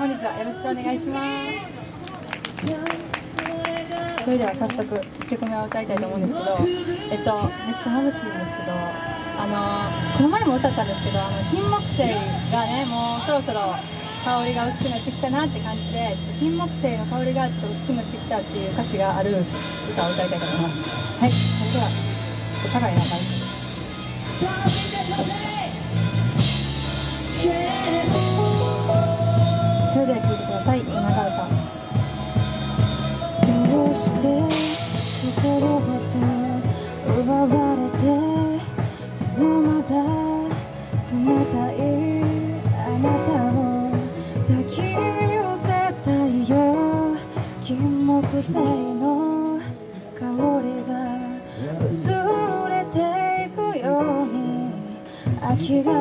本日はよろしくお願いします。それでは早速1曲目を歌いたいと思うんですけどえっとめっちゃ眩しいんですけどあのこの前も歌ったんですけどあの金木犀がねもうそろそろ香りが薄くなってきたなって感じで金木犀の香りがちょっと薄くなってきたっていう歌詞がある歌を歌いたいと思います。はい。それではちょっと高いな感じよいしょそれでは聴いてください。長歌どうして心ごと奪われてでもまだ冷たいあなたを抱き寄せたいよ。金木犀の香りが薄れていくように秋が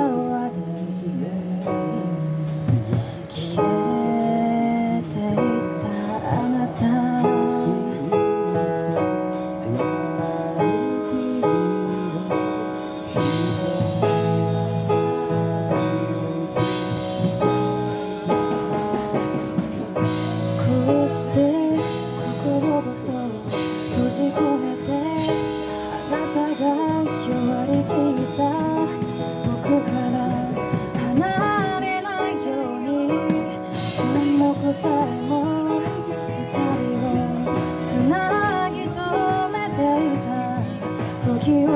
じ込めてあなたが弱りきった。僕から離れないように沈黙さえも二人をつなぎ止めていた。時を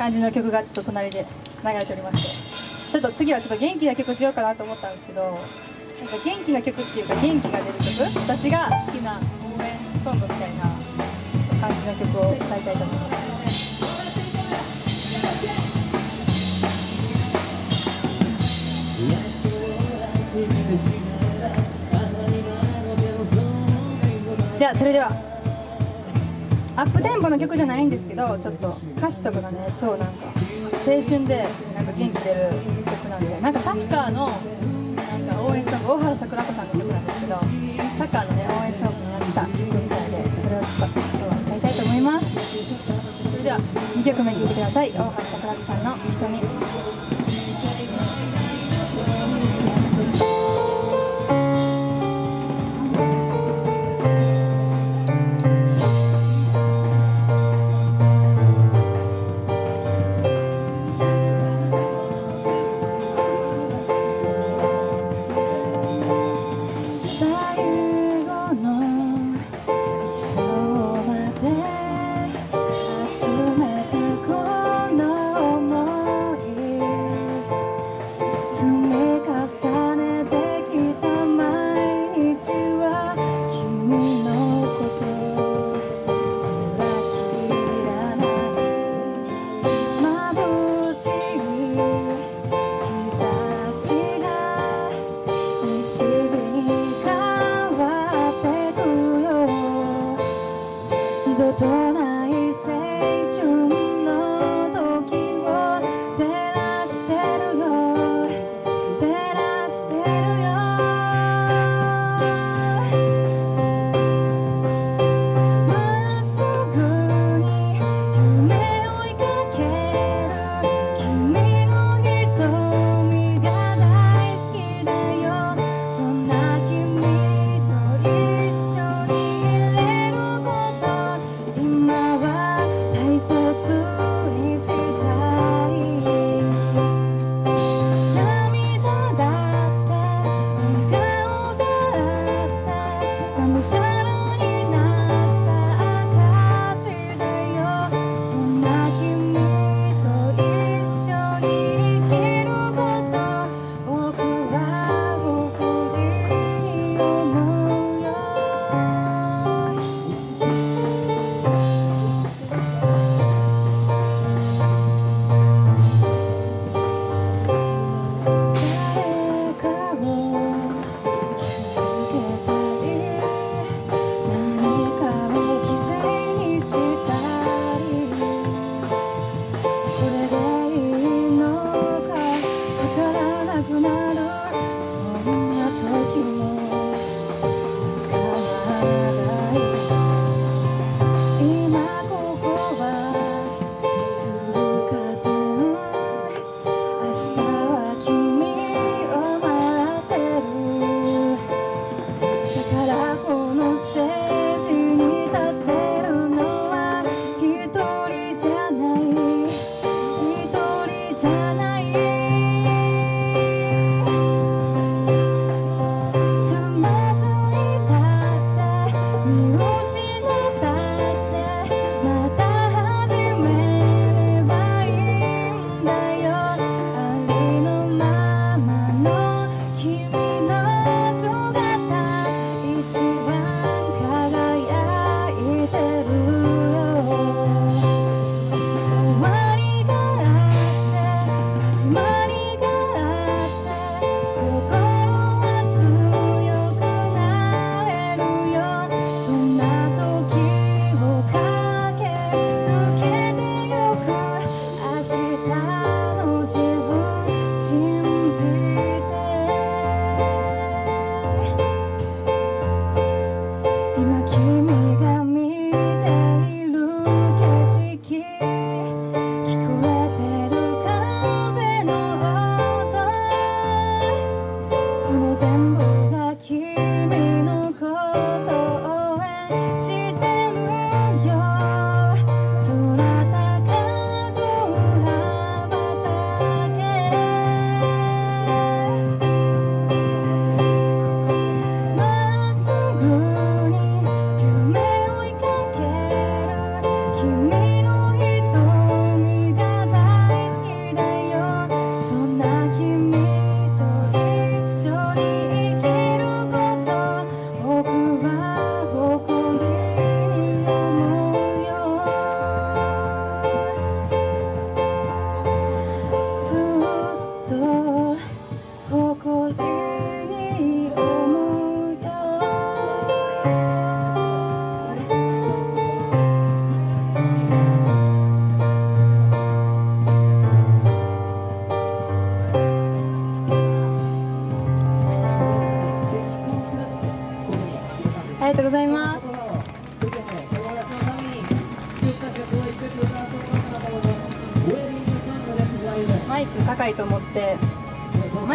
感じの曲がちょっと隣で流れておりましてちょっと次はちょっと元気な曲しようかなと思ったんですけどなんか元気な曲っていうか元気が出る曲私が好きな応援ソングみたいなちょっと感じの曲を歌いたいと思います。じゃあそれではアップテンポの曲じゃないんですけどちょっと歌詞とかがね超なんか青春でなんか元気出る曲なんでなんかサッカーのなんか応援ソング大原桜子さんの曲なんですけどサッカーのね応援ソングになった曲みたいでそれをちょっと今日は歌いたいと思います。それでは2曲目聴いてください。大原桜子さんの「瞳」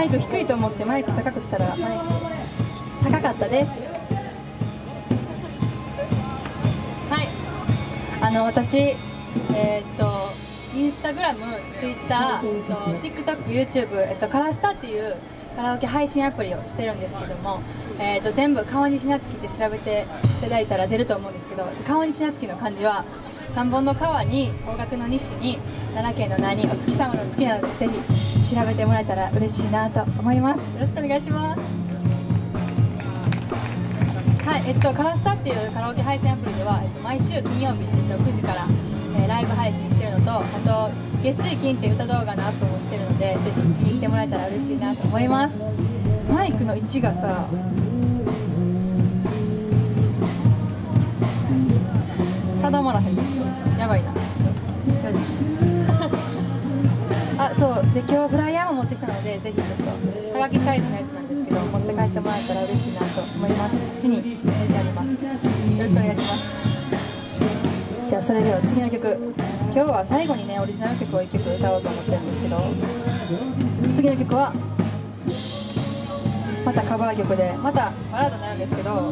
イク低いと思ってマイク高くしたらマイク高かったです。はい。あの私えーっとインスタグラム、ツイッター、えっと、TikTok、YouTube、えっと、カラスタっていうカラオケ配信アプリをしてるんですけども、えっと、全部川西夏樹って調べていただいたら出ると思うんですけど川西夏樹の漢字は三本の川に方角の西に奈良県の何お月様の月なのでぜひ調べてもらえたら嬉しいなと思います。よろしくお願いします。はい、えっと、カラスタっていうカラオケ配信アプリでは、えっと、毎週金曜日、えっと、9時から、えーライブ配信してるのとあと月水金っていう歌動画のアップもしてるのでぜひ見に来てもらえたら嬉しいなと思います。マイクの位置がさ定まらへん。やばいなそうで今日はフライヤーも持ってきたのでぜひちょっとはがきサイズのやつなんですけど持って帰ってもらえたら嬉しいなと思います。うちに置いてあります。よろしくお願いします。じゃあそれでは次の曲。今日は最後にねオリジナル曲を1曲歌おうと思ってるんですけど次の曲はまたカバー曲でまたバラードになるんですけど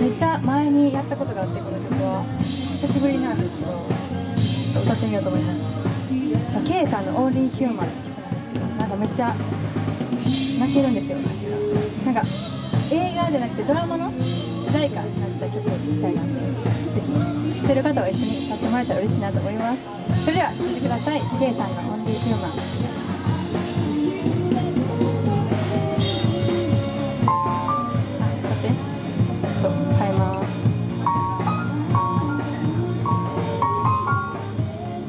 めっちゃ前にやったことがあってこの曲は。久しぶりなんですけどちょっと歌ってみようと思います。K さんの「オンリーヒューマンって曲なんですけどなんかめっちゃ泣けるんですよ歌詞が。なんか映画じゃなくてドラマの主題歌になった曲みたいなんでぜひ知ってる方は一緒に歌ってもらえたら嬉しいなと思います。それでは聴いてください K さんの「オンリーヒューマン」あちょっと変えます。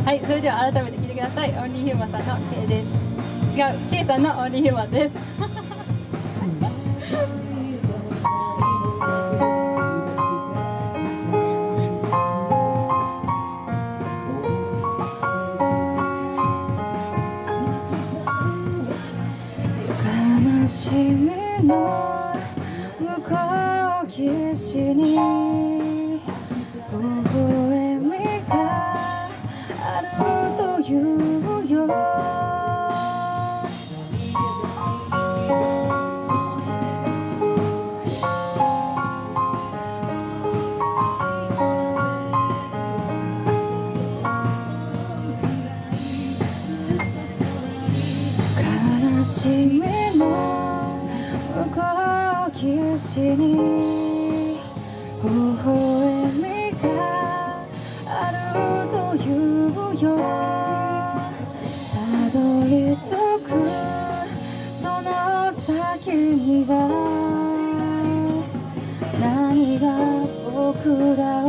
はいそれでは改めてださい。オンリーヒューマンさんの K です。違う。K さんのオンリーヒューマンです。悲しみの向こう岸にしに微笑みがあるというよたどり着くその先には何が僕ら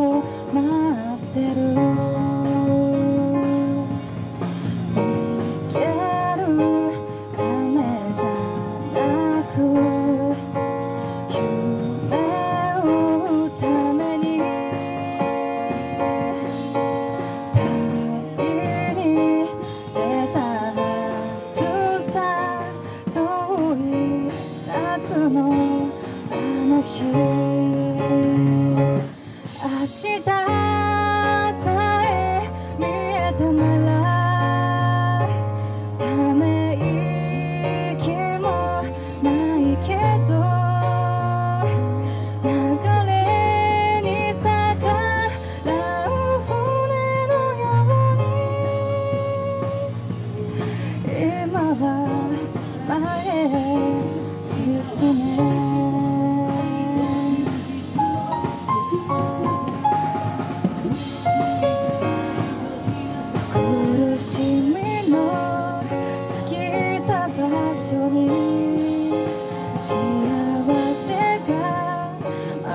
明日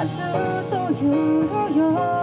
ずっというよ。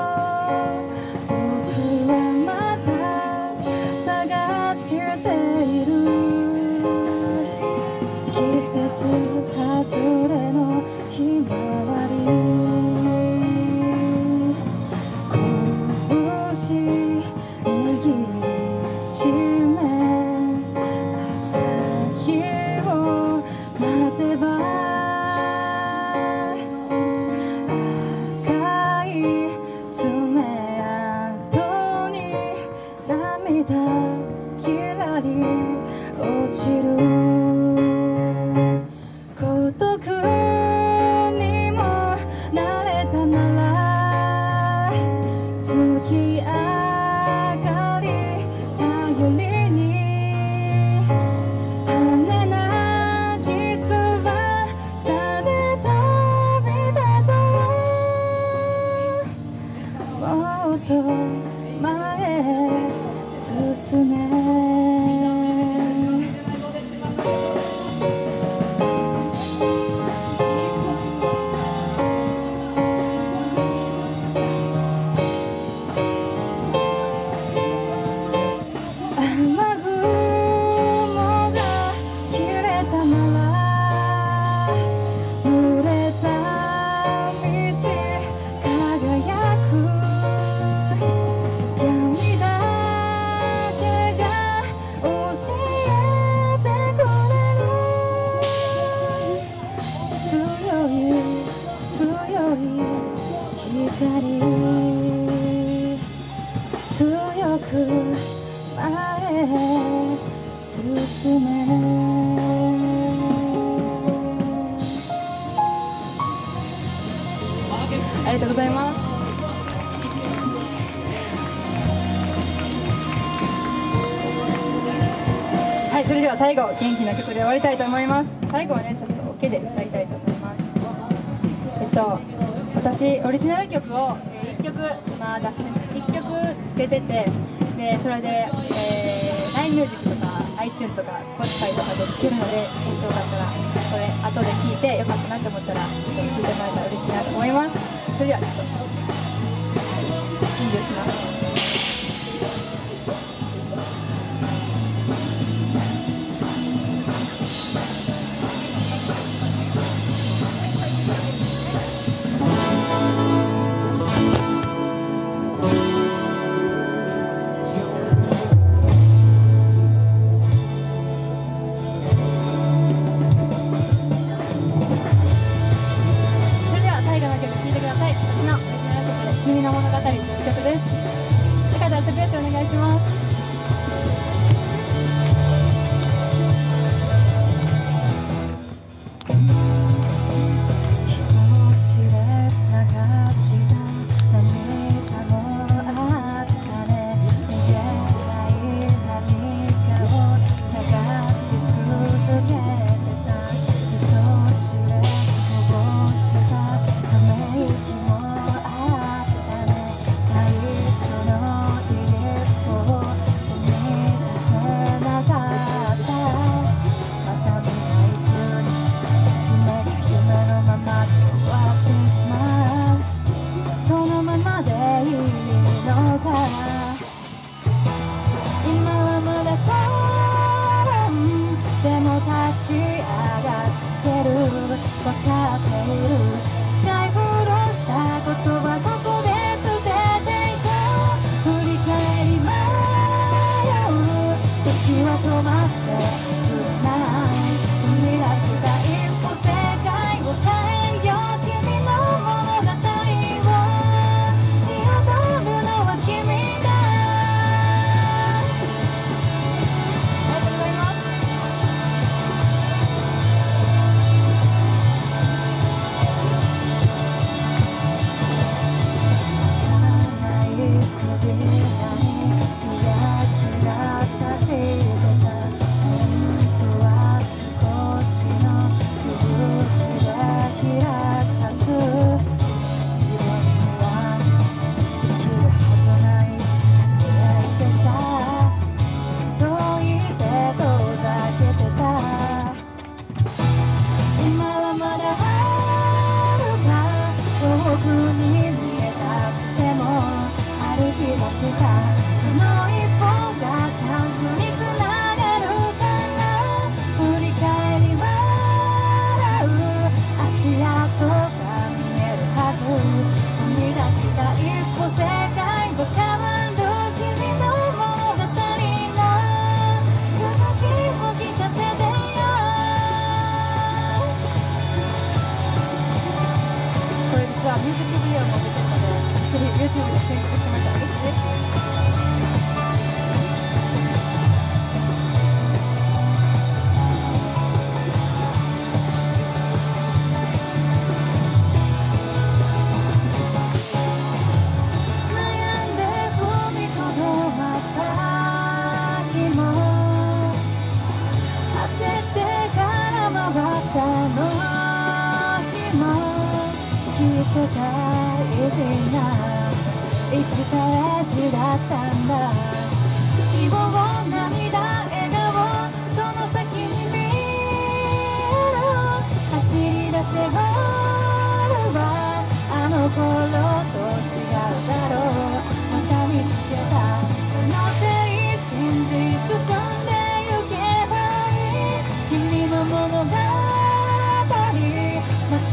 それでは最後元気な曲で終わりたいと思います。最後はねちょっとオ、OK、ケで歌いたいと思います。えっと私オリジナル曲を1曲今出して1曲出ててでそれで、え、LINEMUSIC とか iTune とか Spotify とかで聴けるのでもしよかったらこれ後で聴いてよかったなと思ったらちょっと聴いてもらえたら嬉しいなと思います。それではちょっと準備をします。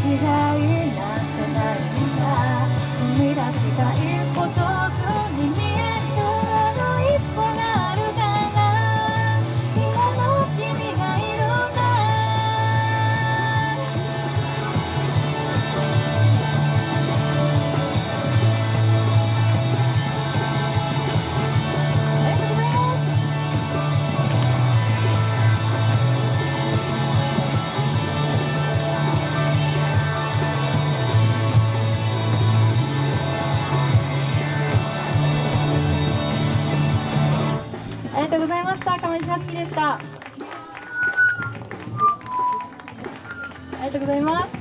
違いなんてないんだ生み出したい夏きでした。ありがとうございます。